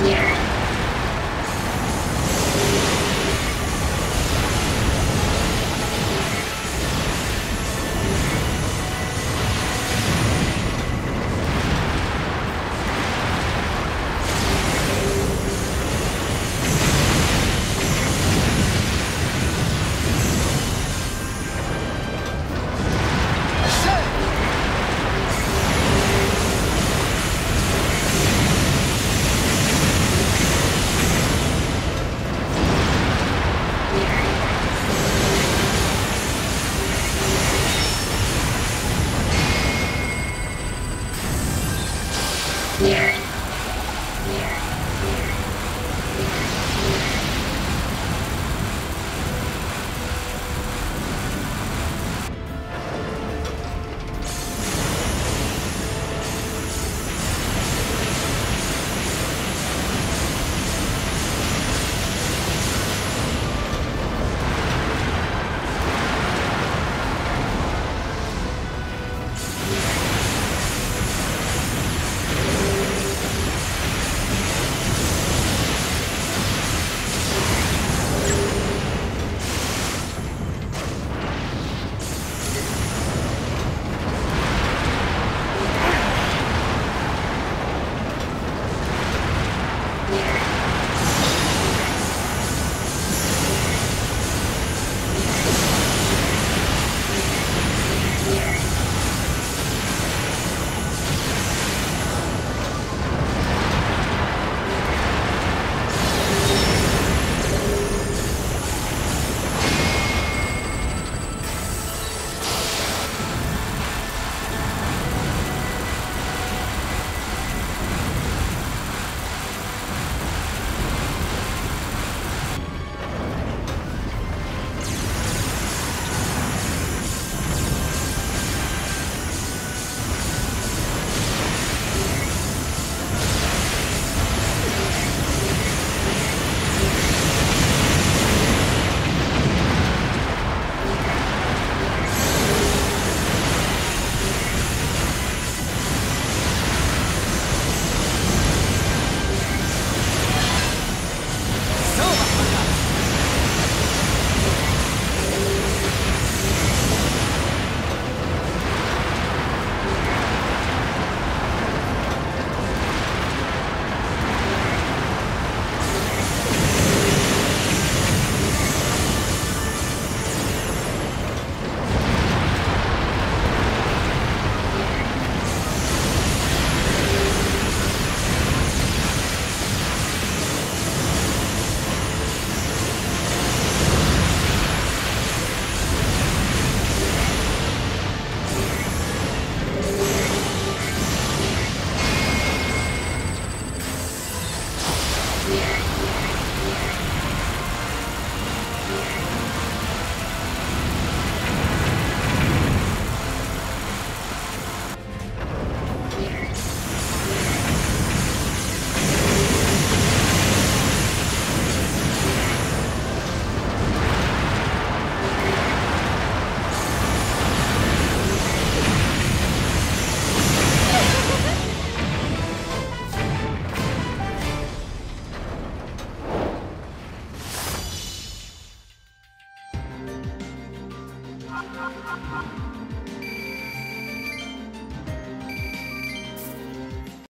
Yeah. Yeah.